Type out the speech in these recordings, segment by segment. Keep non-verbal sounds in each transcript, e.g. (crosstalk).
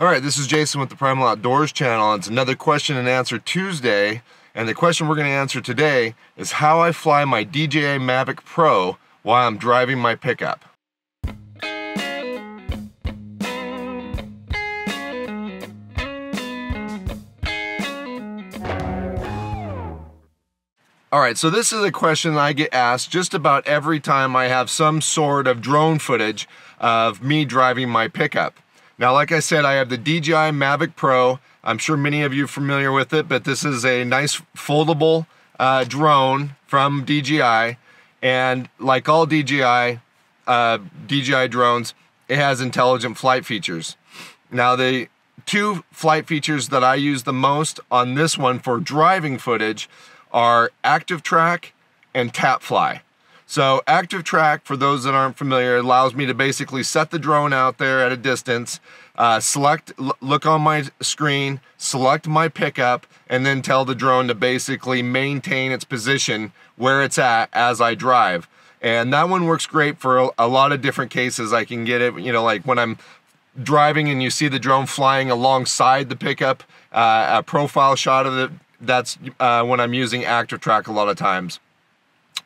All right, this is Jason with the Primal Outdoors channel. It's another question and answer Tuesday. And the question we're going to answer today is how I fly my DJI Mavic Pro while I'm driving my pickup. All right, so this is a question I get asked just about every time I have some sort of drone footage of me driving my pickup. Now, like I said, I have the DJI Mavic Pro. I'm sure many of you are familiar with it, but this is a nice foldable uh, drone from DJI. And like all DJI, uh, DJI drones, it has intelligent flight features. Now, the two flight features that I use the most on this one for driving footage are Active Track and Tap Fly. So Active Track, for those that aren't familiar, allows me to basically set the drone out there at a distance, uh, select, look on my screen, select my pickup, and then tell the drone to basically maintain its position where it's at as I drive. And that one works great for a, lot of different cases. I can get it, you know, like when I'm driving and you see the drone flying alongside the pickup, uh, a profile shot of it that's uh, when I'm using active track a lot of times.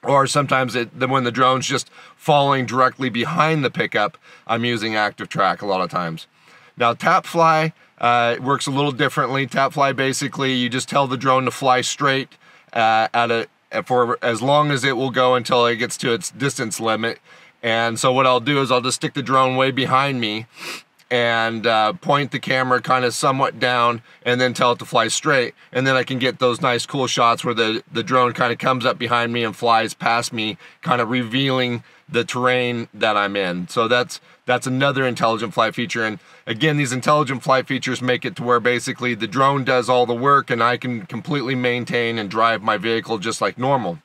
Or sometimes it, when the drone's just falling directly behind the pickup, I'm using active track a lot of times. Now tap fly uh, works a little differently. Tap fly basically you just tell the drone to fly straight uh, at a for as long as it will go until it gets to its distance limit. And so what I'll do is I'll just stick the drone way behind me and uh, point the camera kind of somewhat down and then tell it to fly straight. And then I can get those nice cool shots where the, the drone kind of comes up behind me and flies past me, kind of revealing the terrain that I'm in. So that's that's another intelligent flight feature. And again, these intelligent flight features make it to where basically the drone does all the work and I can completely maintain and drive my vehicle just like normal.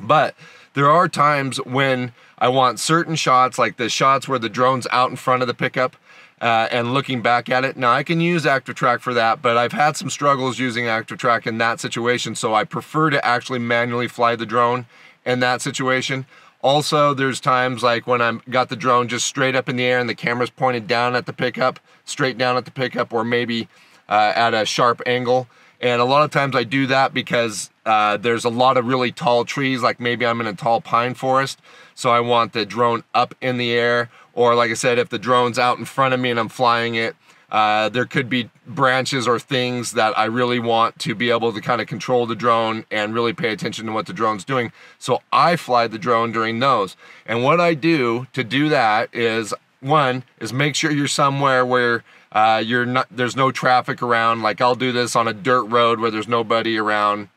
But there are times when I want certain shots, like the shots where the drone's out in front of the pickup, uh, and looking back at it. Now I can use ActiveTrack for that, but I've had some struggles using ActiveTrack in that situation, so I prefer to actually manually fly the drone in that situation. Also, there's times like when I've got the drone just straight up in the air and the camera's pointed down at the pickup, straight down at the pickup, or maybe uh, at a sharp angle. And a lot of times I do that because uh, there's a lot of really tall trees, like maybe I'm in a tall pine forest. So I want the drone up in the air. Or like I said, if the drone's out in front of me and I'm flying it, uh, there could be branches or things that I really want to be able to kind of control the drone and really pay attention to what the drone's doing. So I fly the drone during those. And what I do to do that is one is make sure you're somewhere where uh, you're not there's no traffic around. Like I'll do this on a dirt road where there's nobody around.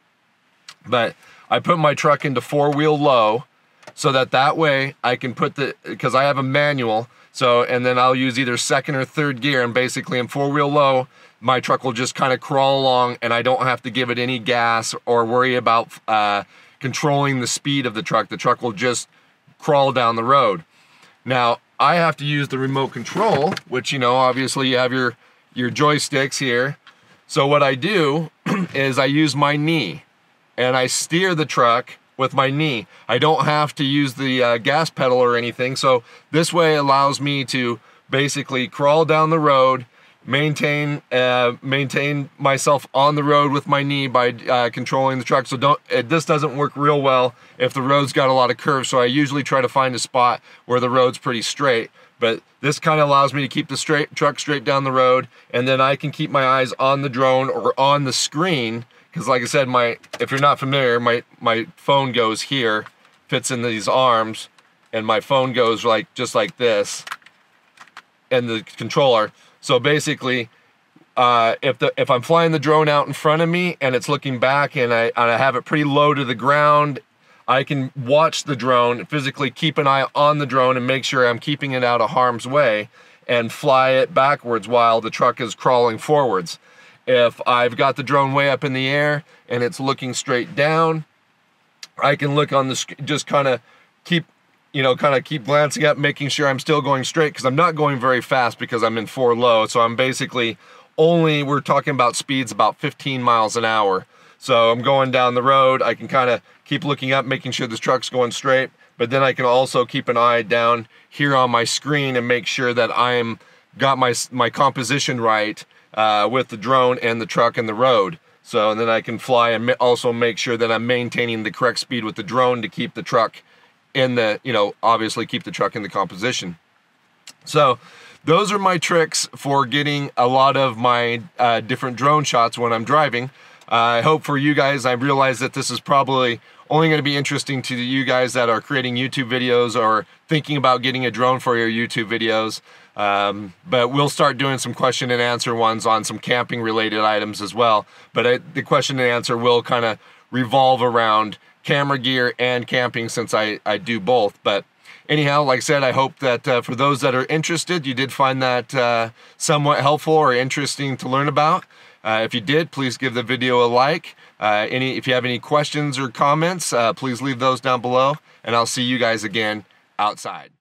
But I put my truck into four wheel low so that that way I can put the because I have a manual. So and then I'll use either second or third gear and basically in four wheel low my truck will just kind of crawl along and I don't have to give it any gas or worry about uh, controlling the speed of the truck. The truck will just crawl down the road. Now I have to use the remote control, which, you know, obviously you have your, your joysticks here. So what I do (clears throat) is I use my knee and I steer the truck with my knee. I don't have to use the uh, gas pedal or anything. So this way allows me to basically crawl down the road maintain uh, maintain myself on the road with my knee by uh, controlling the truck. So don't it, this doesn't work real well if the road's got a lot of curves. So I usually try to find a spot where the road's pretty straight. But this kind of allows me to keep the straight truck straight down the road, and then I can keep my eyes on the drone or on the screen. Because like I said, my if you're not familiar, my my phone goes here, fits in these arms, and my phone goes like just like this, and the controller. So basically, uh, if the if I'm flying the drone out in front of me and it's looking back and I and I have it pretty low to the ground, I can watch the drone, physically keep an eye on the drone and make sure I'm keeping it out of harm's way and fly it backwards while the truck is crawling forwards. If I've got the drone way up in the air and it's looking straight down, I can look on the just kind of keep you know, kind of keep glancing up, making sure I'm still going straight because I'm not going very fast because I'm in four low. So I'm basically only, we're talking about speeds about 15 miles an hour. So I'm going down the road. I can kind of keep looking up, making sure this truck's going straight. But then I can also keep an eye down here on my screen and make sure that I'm got my my composition right uh, with the drone and the truck and the road. So and then I can fly and also make sure that I'm maintaining the correct speed with the drone to keep the truck in the, you know, obviously keep the truck in the composition. So those are my tricks for getting a lot of my uh, different drone shots when I'm driving. Uh, I hope for you guys, I realize that this is probably only going to be interesting to you guys that are creating YouTube videos or thinking about getting a drone for your YouTube videos. Um, but we'll start doing some question and answer ones on some camping related items as well. But I, the question and answer will kind of revolve around camera gear and camping since I, I do both. But anyhow, like I said, I hope that uh, for those that are interested, you did find that uh, somewhat helpful or interesting to learn about. Uh, if you did, please give the video a like. Uh, any, if you have any questions or comments, uh, please leave those down below, and I'll see you guys again outside.